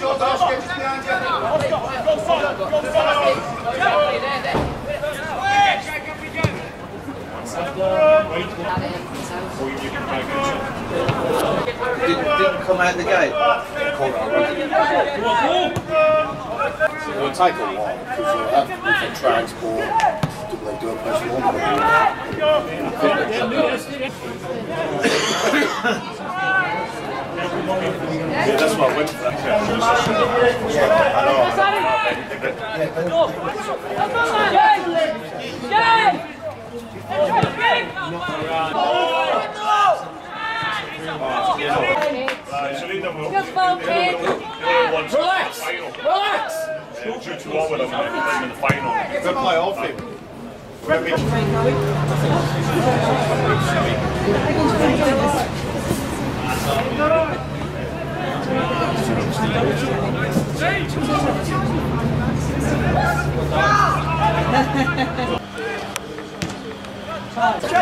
your name with all the names and it's like everything. Yeah. Make sure Dash gets behind you. Didn't, didn't come out the gate. It'll take a while because you'll have different transport. They do a press Yeah, that's what I went for that. Relax! Relax! Two to one with them in the final. Good play off him.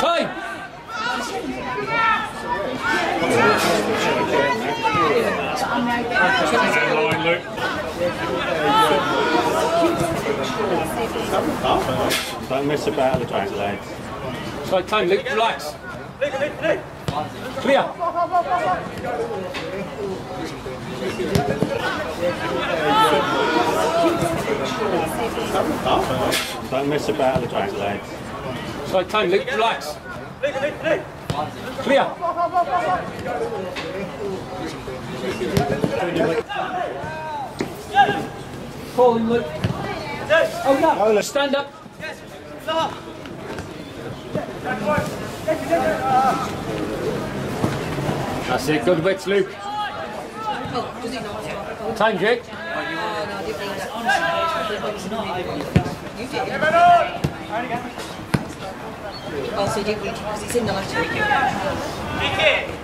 Time! Line, Luke. Don't mess about at the back, lads. Right, time, Luke, relax. Clear. Don't mess about at the back, lads. Right, time, Luke, relax. Clear. Call him, Luke. Oh, Hold oh, up. Stand up. yes That's it. Good wits, Luke. Oh, does he not? Time, Jake. Oh, no, I didn't think that. You. Oh, so you didn't read it because it's in the letter. Cut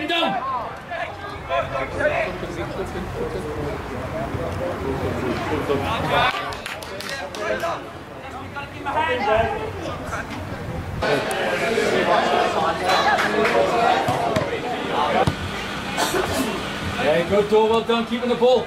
him down. Hey, good door, well done, keeping the ball.